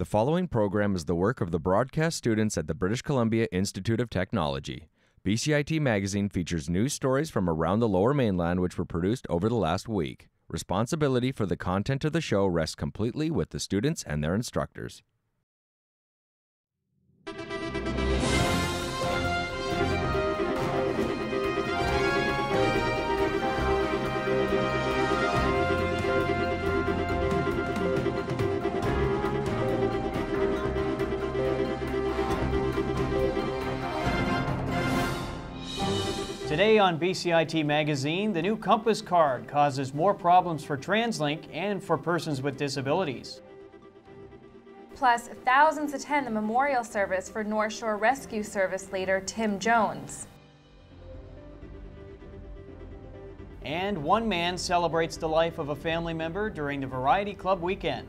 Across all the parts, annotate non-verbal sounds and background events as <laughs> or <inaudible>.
The following program is the work of the broadcast students at the British Columbia Institute of Technology. BCIT Magazine features news stories from around the lower mainland which were produced over the last week. Responsibility for the content of the show rests completely with the students and their instructors. Today on BCIT Magazine, the new Compass card causes more problems for TransLink and for persons with disabilities. Plus, thousands attend the memorial service for North Shore Rescue Service leader Tim Jones. And one man celebrates the life of a family member during the Variety Club weekend.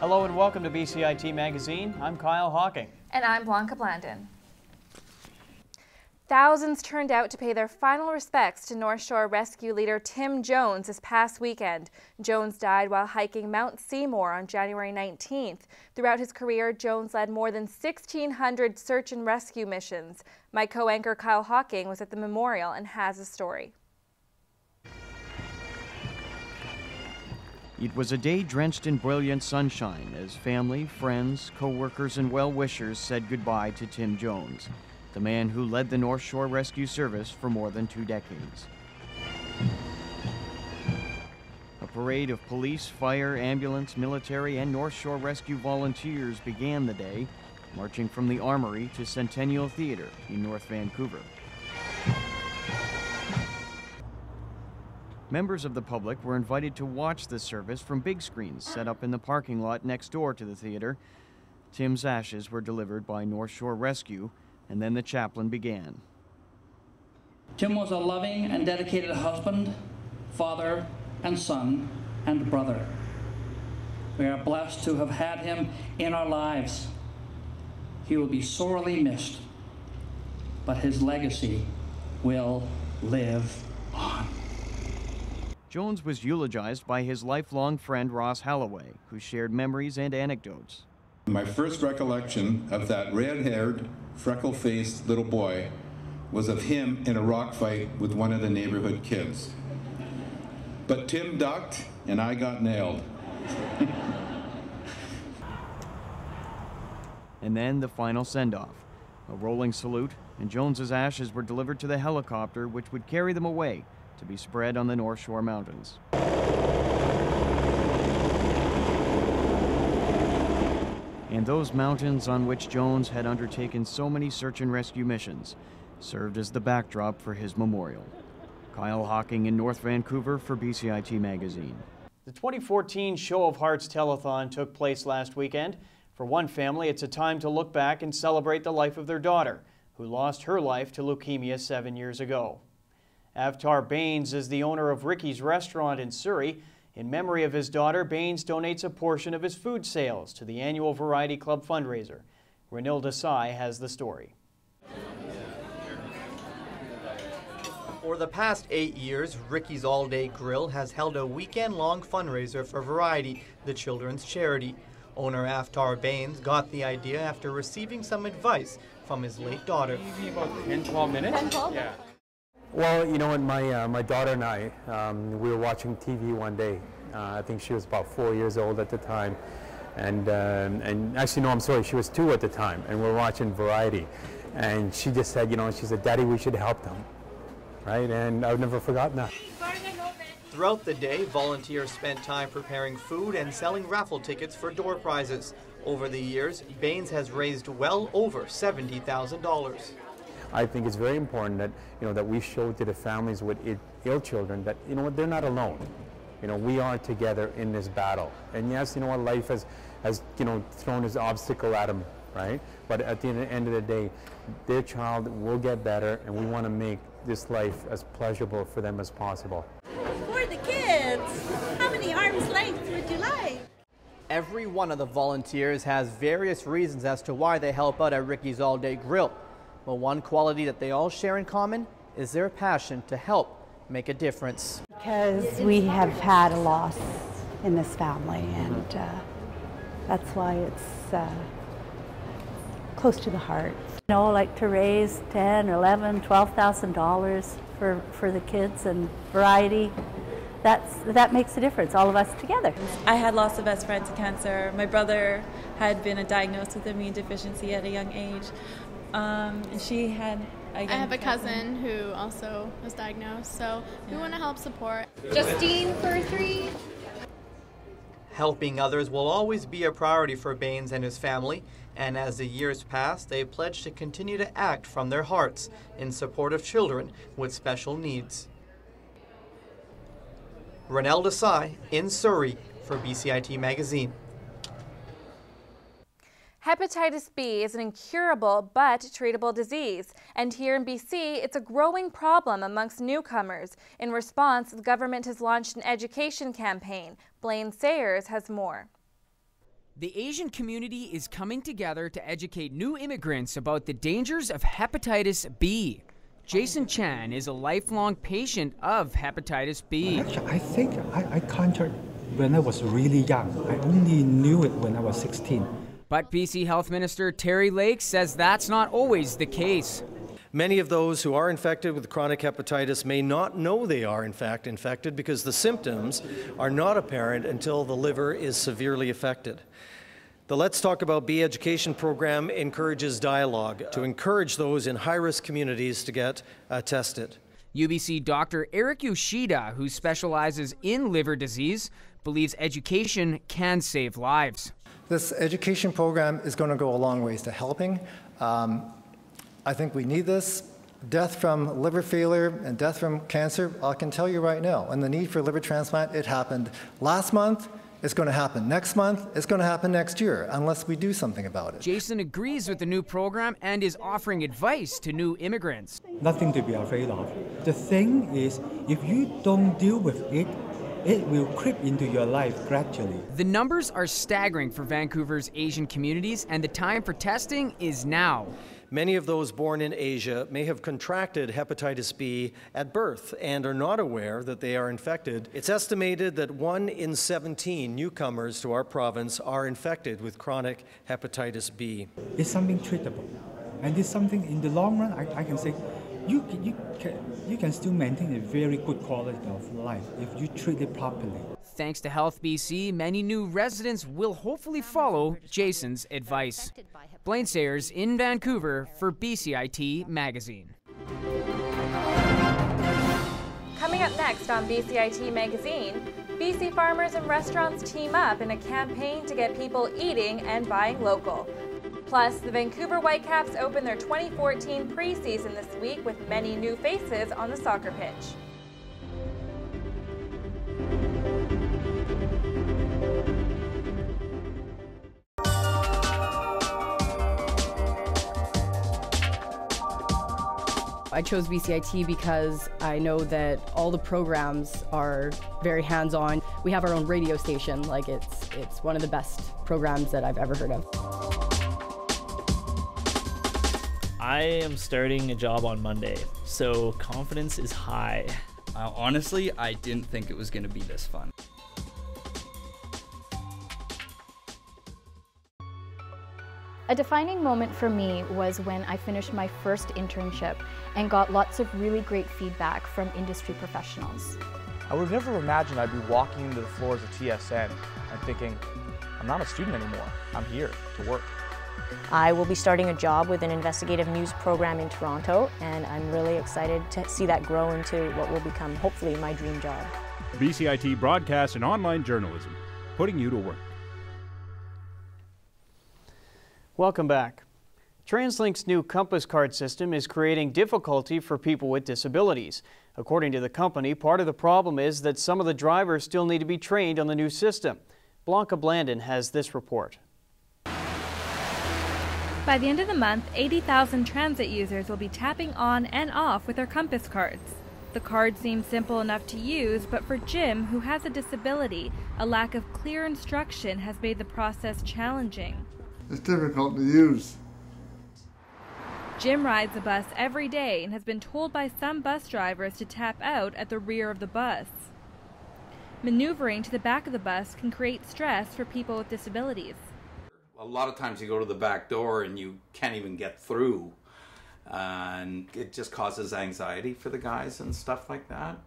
Hello and welcome to BCIT Magazine. I'm Kyle Hocking. And I'm Blanca Blandon. Thousands turned out to pay their final respects to North Shore rescue leader Tim Jones this past weekend. Jones died while hiking Mount Seymour on January 19th. Throughout his career, Jones led more than 1,600 search and rescue missions. My co-anchor Kyle Hocking was at the memorial and has a story. It was a day drenched in brilliant sunshine as family, friends, co workers, and well wishers said goodbye to Tim Jones, the man who led the North Shore Rescue Service for more than two decades. A parade of police, fire, ambulance, military, and North Shore Rescue volunteers began the day, marching from the Armory to Centennial Theatre in North Vancouver. Members of the public were invited to watch the service from big screens set up in the parking lot next door to the theater. Tim's ashes were delivered by North Shore Rescue, and then the chaplain began. Tim was a loving and dedicated husband, father, and son, and brother. We are blessed to have had him in our lives. He will be sorely missed, but his legacy will live on. Jones was eulogized by his lifelong friend Ross Halloway, who shared memories and anecdotes. My first recollection of that red haired, freckle faced little boy was of him in a rock fight with one of the neighborhood kids. But Tim ducked and I got nailed. <laughs> and then the final send off a rolling salute, and Jones's ashes were delivered to the helicopter, which would carry them away to be spread on the North Shore Mountains. And those mountains on which Jones had undertaken so many search and rescue missions served as the backdrop for his memorial. Kyle Hocking in North Vancouver for BCIT Magazine. The 2014 Show of Hearts telethon took place last weekend. For one family, it's a time to look back and celebrate the life of their daughter, who lost her life to leukemia seven years ago. Avtar Baines is the owner of Ricky's Restaurant in Surrey. In memory of his daughter, Baines donates a portion of his food sales to the annual Variety Club fundraiser. Ronil Desai has the story. For the past eight years, Ricky's All Day Grill has held a weekend long fundraiser for Variety, the children's charity. Owner Avtar Baines got the idea after receiving some advice from his late daughter. Maybe about 10 12 minutes? 10, 12? Yeah. Well, you know what, my, uh, my daughter and I, um, we were watching TV one day. Uh, I think she was about four years old at the time. And, um, and actually, no, I'm sorry, she was two at the time. And we are watching Variety. And she just said, you know, she said, Daddy, we should help them. Right? And I've never forgotten that. Throughout the day, volunteers spent time preparing food and selling raffle tickets for door prizes. Over the years, Baines has raised well over $70,000. I think it's very important that you know that we show to the families with ill children that you know what they're not alone. You know we are together in this battle. And yes, you know what life has has you know thrown this obstacle at them, right? But at the end of the day, their child will get better, and we want to make this life as pleasurable for them as possible. For the kids, how many arms length would you like? Every one of the volunteers has various reasons as to why they help out at Ricky's All Day Grill. But one quality that they all share in common is their passion to help make a difference. Because we have had a loss in this family, and uh, that's why it's uh, close to the heart. You know, like to raise ten, eleven, twelve thousand dollars for for the kids and variety. That's that makes a difference. All of us together. I had lost a best friend to cancer. My brother had been diagnosed with immune deficiency at a young age. Um, and she had. I have a cousin who also was diagnosed, so we want to help support. Justine for three. Helping others will always be a priority for Baines and his family, and as the years pass, they pledge to continue to act from their hearts in support of children with special needs. Ronil Desai in Surrey for BCIT Magazine. Hepatitis B is an incurable but treatable disease, and here in BC, it's a growing problem amongst newcomers. In response, the government has launched an education campaign. Blaine Sayers has more. The Asian community is coming together to educate new immigrants about the dangers of hepatitis B. Jason Chan is a lifelong patient of hepatitis B. Actually, I think I, I contracted when I was really young. I only knew it when I was 16. But BC Health Minister Terry Lake says that's not always the case. Many of those who are infected with chronic hepatitis may not know they are, in fact, infected because the symptoms are not apparent until the liver is severely affected. The Let's Talk About B education program encourages dialogue to encourage those in high risk communities to get uh, tested. UBC Dr. Eric Yoshida, who specializes in liver disease, believes education can save lives. This education program is going to go a long ways to helping. Um, I think we need this. Death from liver failure and death from cancer, I can tell you right now, and the need for liver transplant, it happened last month. It's going to happen next month. It's going to happen next year unless we do something about it. Jason agrees with the new program and is offering advice to new immigrants. Nothing to be afraid of. The thing is, if you don't deal with it, it will creep into your life gradually. The numbers are staggering for Vancouver's Asian communities, and the time for testing is now. Many of those born in Asia may have contracted hepatitis B at birth and are not aware that they are infected. It's estimated that 1 in 17 newcomers to our province are infected with chronic hepatitis B. It's something treatable, and it's something in the long run, I, I can say, you, you, can, you can still maintain a very good quality of life if you treat it properly. Thanks to Health BC, many new residents will hopefully follow Jason's advice. Blaine Sayers in Vancouver for BCIT Magazine. Coming up next on BCIT Magazine, BC farmers and restaurants team up in a campaign to get people eating and buying local. Plus, the Vancouver Whitecaps open their 2014 preseason this week with many new faces on the soccer pitch. I chose BCIT because I know that all the programs are very hands-on. We have our own radio station, like it's it's one of the best programs that I've ever heard of. I am starting a job on Monday, so confidence is high. Uh, honestly, I didn't think it was going to be this fun. A defining moment for me was when I finished my first internship and got lots of really great feedback from industry professionals. I would have never imagined I'd be walking into the floors of TSN and thinking, I'm not a student anymore, I'm here to work. I will be starting a job with an investigative news program in Toronto, and I'm really excited to see that grow into what will become, hopefully, my dream job. BCIT broadcast and online journalism, putting you to work. Welcome back. TransLink's new Compass card system is creating difficulty for people with disabilities. According to the company, part of the problem is that some of the drivers still need to be trained on the new system. Blanca Blandon has this report. By the end of the month, 80,000 transit users will be tapping on and off with their Compass cards. The card seems simple enough to use, but for Jim, who has a disability, a lack of clear instruction has made the process challenging. It's difficult to use. Jim rides a bus every day and has been told by some bus drivers to tap out at the rear of the bus. Maneuvering to the back of the bus can create stress for people with disabilities. A lot of times you go to the back door and you can't even get through, and it just causes anxiety for the guys and stuff like that.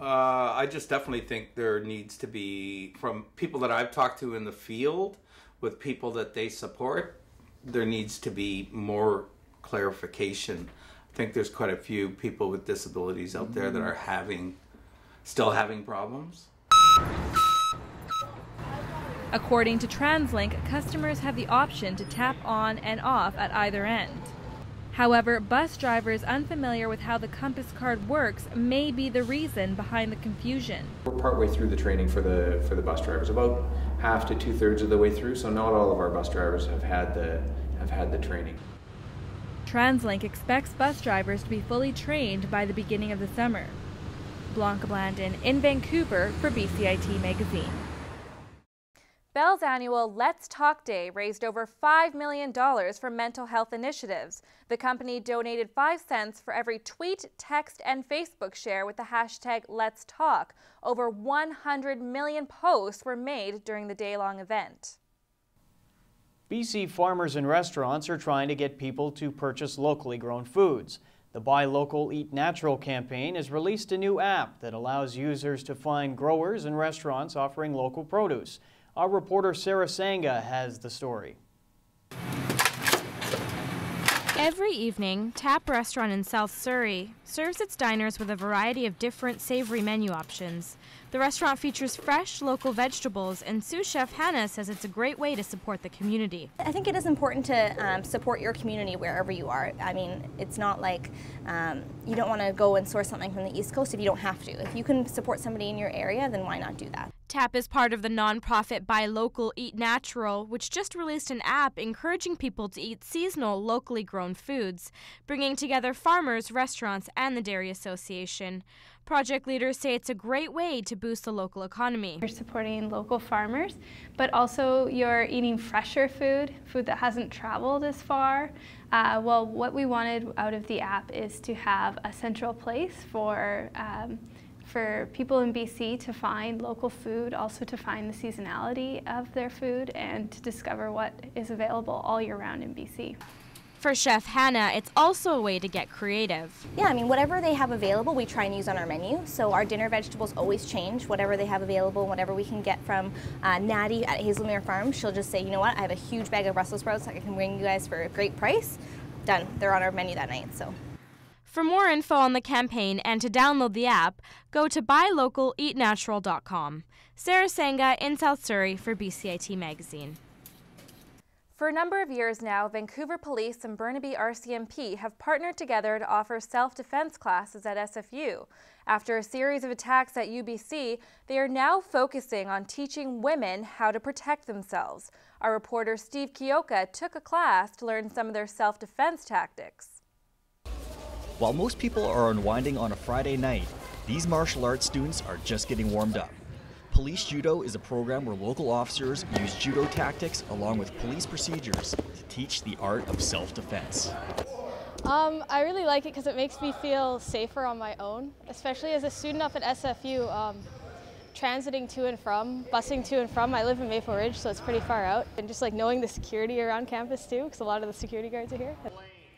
Uh, I just definitely think there needs to be, from people that I've talked to in the field, with people that they support, there needs to be more clarification. I think there's quite a few people with disabilities out there that are having, still having problems. According to TransLink, customers have the option to tap on and off at either end. However, bus drivers unfamiliar with how the Compass card works may be the reason behind the confusion. We're partway through the training for the for the bus drivers, about half to two thirds of the way through. So not all of our bus drivers have had the have had the training. TransLink expects bus drivers to be fully trained by the beginning of the summer. Blanca Blandon in Vancouver for BCIT Magazine. Bell's annual Let's Talk Day raised over $5 million for mental health initiatives. The company donated 5 cents for every tweet, text, and Facebook share with the hashtag Let's Talk. Over 100 million posts were made during the day long event. BC farmers and restaurants are trying to get people to purchase locally grown foods. The Buy Local Eat Natural campaign has released a new app that allows users to find growers and restaurants offering local produce. Our reporter Sarah Sanga has the story. Every evening, Tap Restaurant in South Surrey serves its diners with a variety of different savory menu options. The restaurant features fresh, local vegetables, and sous chef Hannah says it's a great way to support the community. I think it is important to um, support your community wherever you are. I mean, it's not like um, you don't want to go and source something from the East Coast if you don't have to. If you can support somebody in your area, then why not do that? TAP is part of the nonprofit Buy Local Eat Natural, which just released an app encouraging people to eat seasonal, locally grown foods, bringing together farmers, restaurants, and the Dairy Association. Project leaders say it's a great way to boost the local economy. You're supporting local farmers, but also you're eating fresher food, food that hasn't traveled as far. Uh, well, what we wanted out of the app is to have a central place for um, for people in BC to find local food, also to find the seasonality of their food, and to discover what is available all year round in BC. For Chef Hannah, it's also a way to get creative. Yeah, I mean, whatever they have available, we try and use on our menu. So our dinner vegetables always change, whatever they have available, whatever we can get from uh, Natty at Hazelmere Farm. She'll just say, you know what, I have a huge bag of Brussels sprouts that I can bring you guys for a great price. Done. They're on our menu that night, so. For more info on the campaign and to download the app, go to buylocaleatnatural.com. Sarah Sanga in South Surrey for BCIT Magazine. For a number of years now, Vancouver Police and Burnaby RCMP have partnered together to offer self-defense classes at SFU. After a series of attacks at UBC, they are now focusing on teaching women how to protect themselves. Our reporter Steve Kioka took a class to learn some of their self-defense tactics. While most people are unwinding on a Friday night, these martial arts students are just getting warmed up. Police Judo is a program where local officers use judo tactics along with police procedures to teach the art of self-defense. Um, I really like it because it makes me feel safer on my own, especially as a student up at SFU. Um, transiting to and from, busing to and from. I live in Maple Ridge, so it's pretty far out. And just like knowing the security around campus too, because a lot of the security guards are here.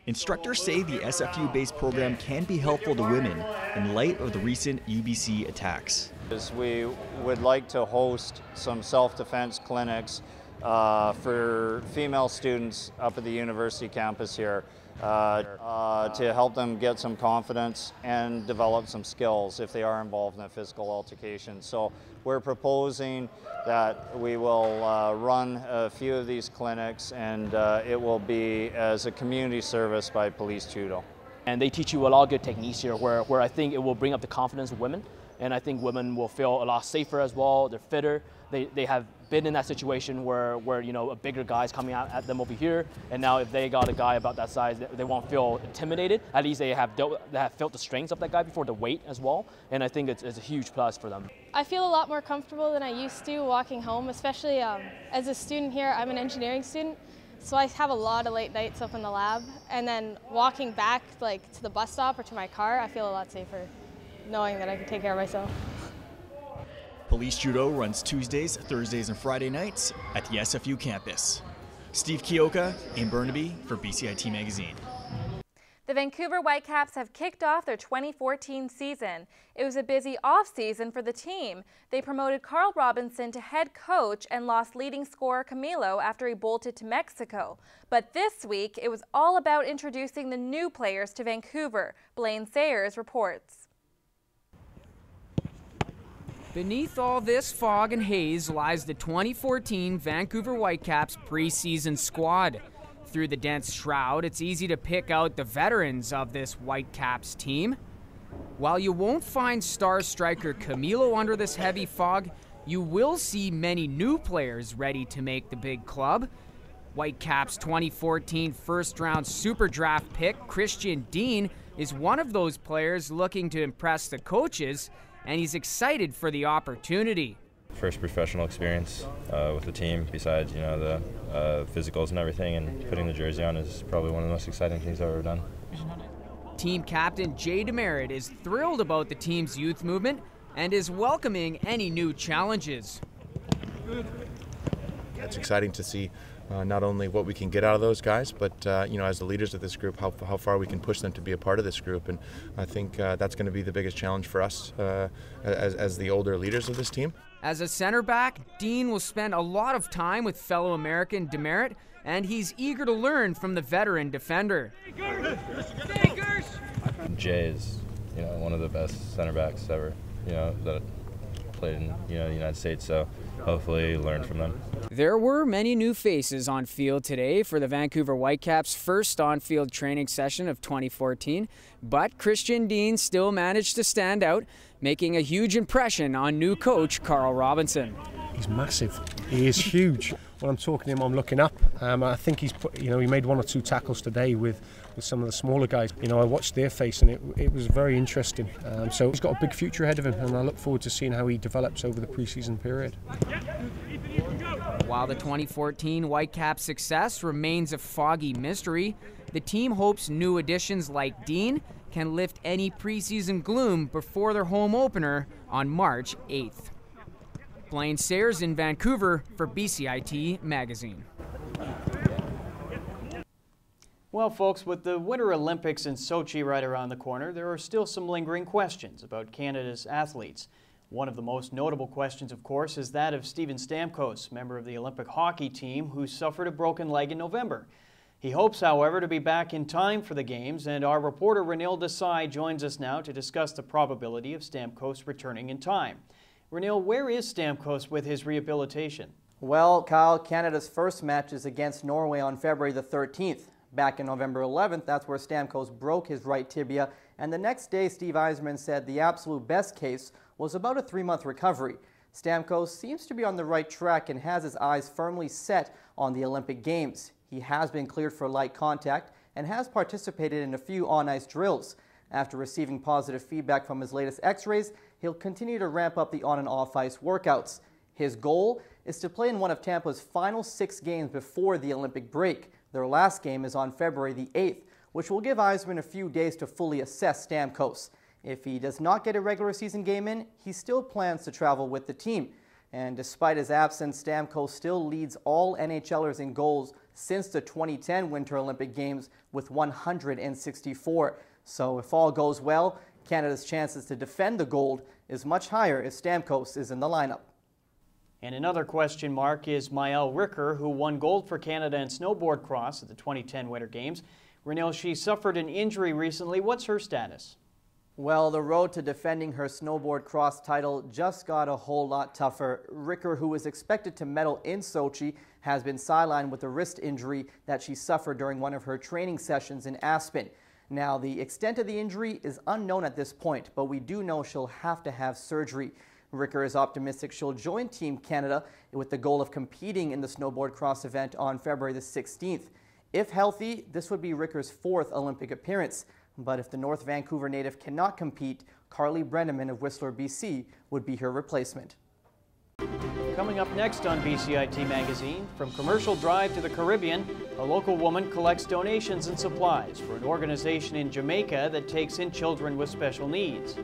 Instructors say the SFU-based program can be helpful to women in light of the recent UBC attacks. We would like to host some self-defense clinics uh, for female students up at the university campus here to help them get some confidence and develop some skills if they are involved in a physical altercation. So we're proposing that we will uh, run a few of these clinics and uh, it will be as a community service by Police Judo. And they teach you a lot of good techniques here where, where I think it will bring up the confidence of women and I think women will feel a lot safer as well. They're fitter. They, they have been in that situation where, where you know a bigger guy's coming out at them over here, and now if they got a guy about that size, they, won't feel intimidated. At least they have dealt, they have felt the strength of that guy before, the weight as well, and I think it's, it's a huge plus for them. I feel a lot more comfortable than I used to walking home, especially um, as a student here. I'm an engineering student, So I have a lot of late nights up in the lab, and then walking back like to the bus stop or to my car, I feel a lot safer, knowing that I can take care of myself. Police Judo runs Tuesdays, Thursdays, and Friday nights at the SFU campus. Steve Kioka in Burnaby for BCIT Magazine. The Vancouver Whitecaps have kicked off their 2014 season. It was a busy off-season for the team. They promoted Carl Robinson to head coach and lost leading scorer Camilo after he bolted to Mexico. But this week, it was all about introducing the new players to Vancouver. Blaine Sayers reports. Beneath all this fog and haze lies the 2014 Vancouver Whitecaps preseason squad. Through the dense shroud, it's easy to pick out the veterans of this Whitecaps team. While you won't find star striker Camilo under this heavy fog, you will see many new players ready to make the big club. Whitecaps 2014 first round super draft pick Christian Dean is one of those players looking to impress the coaches and he's excited for the opportunity. First professional experience uh, with the team, besides you know the uh, physicals and everything, and putting the jersey on is probably one of the most exciting things I've ever done. Team captain Jay DeMerit is thrilled about the team's youth movement and is welcoming any new challenges. It's exciting to see uh, not only what we can get out of those guys, but uh, you know, as the leaders of this group, how, how far we can push them to be a part of this group. And I think uh, that's going to be the biggest challenge for us uh, as, as the older leaders of this team. As a center back, Dean will spend a lot of time with fellow American DeMerit, and he's eager to learn from the veteran defender. Jay is, you know, one of the best center backs ever, you know, that played in you know the United States. So hopefully learn from them. There were many new faces on field today for the Vancouver Whitecaps' first on-field training session of 2014, but Christian Dean still managed to stand out, making a huge impression on new coach Carl Robinson. He's massive. He is huge. When I'm talking to him, I'm looking up. Um, I think he's put, you know, he made one or two tackles today with, with some of the smaller guys. You know, I watched their face and it, it was very interesting. Um, so he's got a big future ahead of him, and I look forward to seeing how he develops over the preseason period. While the 2014 Whitecaps success remains a foggy mystery, the team hopes new additions like Dean can lift any preseason gloom before their home opener on March 8th. Blaine Sayers in Vancouver for BCIT Magazine. Well, folks, with the Winter Olympics in Sochi right around the corner, there are still some lingering questions about Canada's athletes. One of the most notable questions, of course, is that of Steven Stamkos, member of the Olympic hockey team who suffered a broken leg in November. He hopes, however, to be back in time for the Games, and our reporter Ronil Desai joins us now to discuss the probability of Stamkos returning in time. Ronil, where is Stamkos with his rehabilitation? Well, Kyle, Canada's first match is against Norway on February the 13th. Back in November 11th, that's where Stamkos broke his right tibia, and the next day, Steve Yzerman said the absolute best case was about a three month recovery. Stamkos seems to be on the right track and has his eyes firmly set on the Olympic Games. He has been cleared for light contact and has participated in a few on ice drills. After receiving positive feedback from his latest x rays, he'll continue to ramp up the on and off ice workouts. His goal is to play in one of Tampa's final six games before the Olympic break. Their last game is on February the 8th, which will give Yzerman a few days to fully assess Stamkos. If he does not get a regular season game in, he still plans to travel with the team. And despite his absence, Stamkos still leads all NHLers in goals since the 2010 Winter Olympic Games with 164. So if all goes well, Canada's chances to defend the gold is much higher if Stamkos is in the lineup. And another question mark is Maëlle Ricker, who won gold for Canada in snowboard cross at the 2010 Winter Games. Ronil, she suffered an injury recently. What's her status? Well, the road to defending her snowboard cross title just got a whole lot tougher. Ricker, who was expected to medal in Sochi, has been sidelined with a wrist injury that she suffered during one of her training sessions in Aspen. Now, the extent of the injury is unknown at this point, but we do know she'll have to have surgery. Ricker is optimistic she'll join Team Canada with the goal of competing in the snowboard cross event on February the 16th. If healthy, this would be Ricker's fourth Olympic appearance. But if the North Vancouver native cannot compete, Carly Brenneman of Whistler, BC would be her replacement. Coming up next on BCIT Magazine, from commercial drive to the Caribbean, a local woman collects donations and supplies for an organization in Jamaica that takes in children with special needs.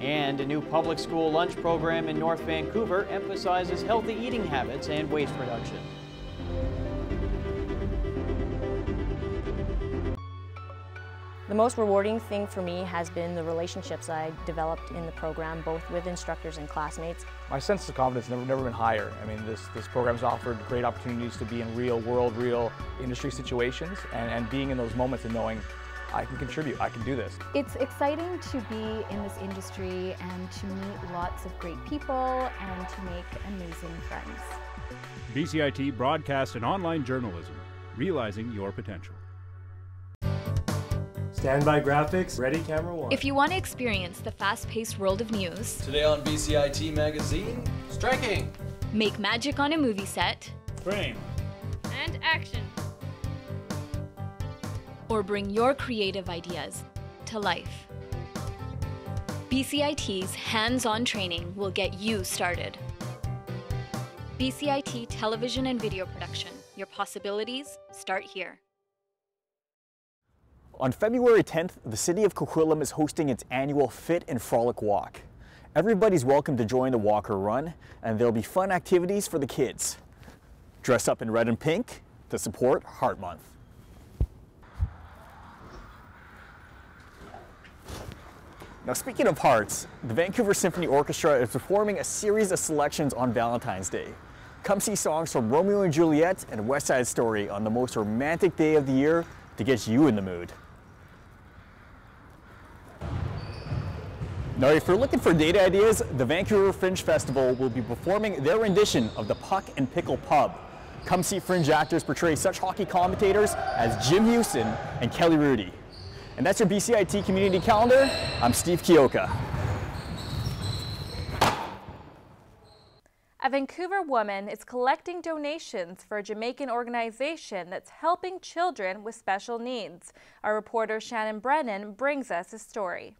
And a new public school lunch program in North Vancouver emphasizes healthy eating habits and waste reduction. The most rewarding thing for me has been the relationships I developed in the program, both with instructors and classmates. My sense of confidence never never been higher. I mean, this this program's offered great opportunities to be in real world, real industry situations, and, and being in those moments and knowing I can contribute, I can do this. It's exciting to be in this industry and to meet lots of great people and to make amazing friends. BCIT broadcast and online journalism, realizing your potential. Standby graphics, ready camera one. If you want to experience the fast paced world of news, Today on BCIT Magazine, striking. make magic on a movie set, Frame. and action, or bring your creative ideas to life. BCIT's hands on training will get you started. BCIT Television and Video Production. Your possibilities start here. On February 10th, the city of Coquitlam is hosting its annual Fit and Frolic Walk. Everybody's welcome to join the walk or run, and there'll be fun activities for the kids. Dress up in red and pink to support Heart Month. Now, speaking of hearts, the Vancouver Symphony Orchestra is performing a series of selections on Valentine's Day. Come see songs from Romeo and Juliet and West Side Story on the most romantic day of the year to get you in the mood. Now, if you're looking for date ideas, the Vancouver Fringe Festival will be performing their rendition of the Puck and Pickle Pub. Come see fringe actors portray such hockey commentators as Jim Houston and Kelly Hrudey. And that's your BCIT community calendar. I'm Steve Kioka. A Vancouver woman is collecting donations for a Jamaican organization that's helping children with special needs. Our reporter Shannon Brennan brings us a story.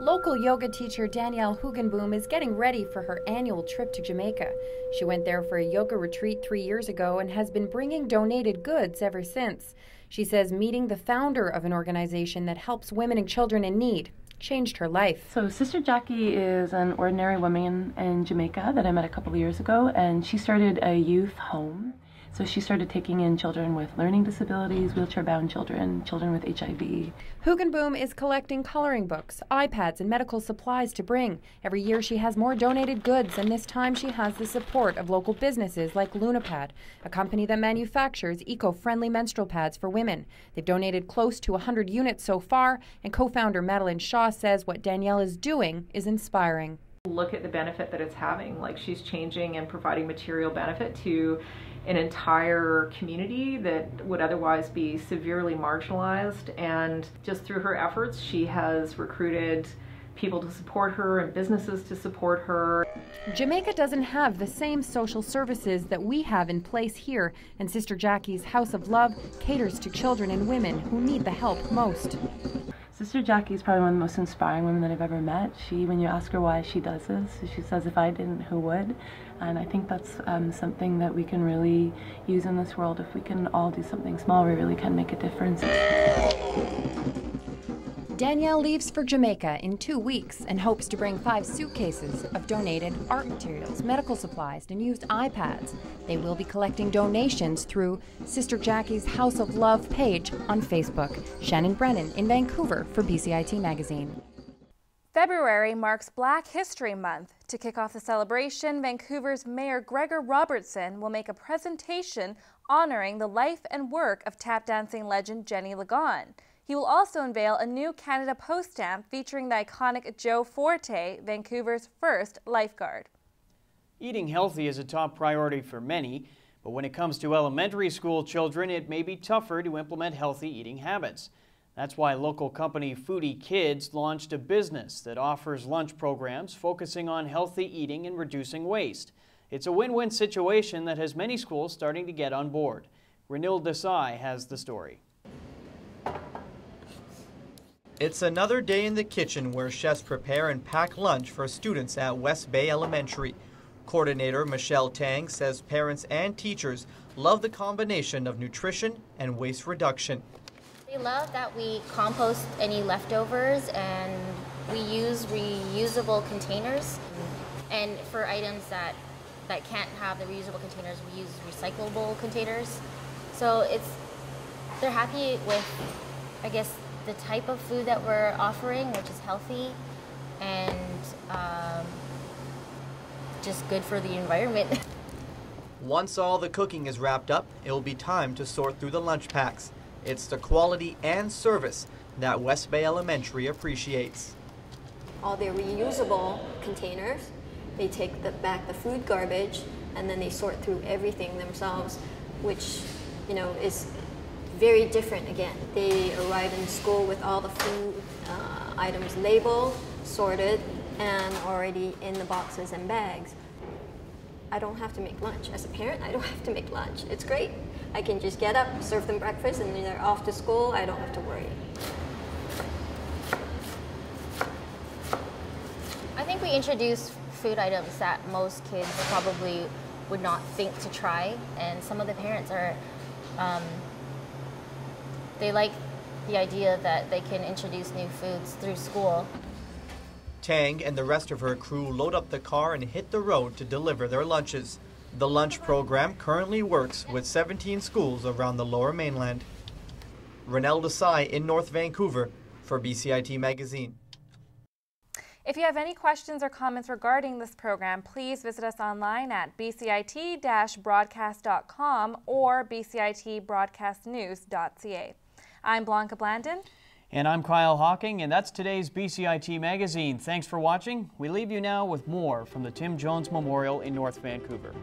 Local yoga teacher Danielle Hugenboom is getting ready for her annual trip to Jamaica. She went there for a yoga retreat three years ago and has been bringing donated goods ever since. She says meeting the founder of an organization that helps women and children in need changed her life. So, Sister Jackie is an ordinary woman in Jamaica that I met a couple of years ago, and she started a youth home. So, she started taking in children with learning disabilities, wheelchair bound children, children with HIV. Hugenboom is collecting coloring books, iPads, and medical supplies to bring. Every year she has more donated goods, and this time she has the support of local businesses like Lunapad, a company that manufactures eco friendly menstrual pads for women. They've donated close to 100 units so far, and co founder Madeline Shaw says what Danielle is doing is inspiring. Look at the benefit that it's having. Like she's changing and providing material benefit to an entire community that would otherwise be severely marginalized. And just through her efforts, she has recruited people to support her and businesses to support her. Jamaica doesn't have the same social services that we have in place here, and Sister Jackie's House of Love caters to children and women who need the help most. Sister Jackie is probably one of the most inspiring women that I've ever met. She, when you ask her why she does this, she says, if I didn't, who would? And I think that's um, something that we can really use in this world. If we can all do something small, we really can make a difference. Danielle leaves for Jamaica in two weeks and hopes to bring five suitcases of donated art materials, medical supplies, and used iPads. They will be collecting donations through Sister Jackie's House of Love page on Facebook. Shannon Brennan in Vancouver for BCIT Magazine. February marks Black History Month. To kick off the celebration, Vancouver's Mayor Gregor Robertson will make a presentation honoring the life and work of tap dancing legend Jenny Lagon. He will also unveil a new Canada Post stamp featuring the iconic Joe Forte, Vancouver's first lifeguard. Eating healthy is a top priority for many, but when it comes to elementary school children, it may be tougher to implement healthy eating habits. That's why local company Foodie Kids launched a business that offers lunch programs focusing on healthy eating and reducing waste. It's a win-win situation that has many schools starting to get on board. Ronil Desai has the story. It's another day in the kitchen where chefs prepare and pack lunch for students at West Bay Elementary. Coordinator Michelle Tang says parents and teachers love the combination of nutrition and waste reduction. They love that we compost any leftovers and we use reusable containers. And for items that, that can't have the reusable containers, we use recyclable containers. So it's they're happy with, I guess, the type of food that we're offering, which is healthy and um, just good for the environment. <laughs> Once all the cooking is wrapped up, it will be time to sort through the lunch packs. It's the quality and service that West Bay Elementary appreciates. All their reusable containers, they take the, back the food garbage and then they sort through everything themselves, which you know is very different again. They arrive in school with all the food uh, items labeled, sorted, and already in the boxes and bags. I don't have to make lunch. As a parent, I don't have to make lunch. It's great. I can just get up, serve them breakfast, and then they're off to school. I don't have to worry. I think we introduced food items that most kids probably would not think to try, and some of the parents are um, they like the idea that they can introduce new foods through school. Tang and the rest of her crew load up the car and hit the road to deliver their lunches. The lunch program currently works with 17 schools around the lower mainland. Ronil Desai in North Vancouver for BCIT Magazine. If you have any questions or comments regarding this program, please visit us online at bcit-broadcast.com or bcitbroadcastnews.ca. I'm Blanca Blandon. And I'm Kyle Hocking, and that's today's BCIT Magazine. Thanks for watching. We leave you now with more from the Tim Jones Memorial in North Vancouver.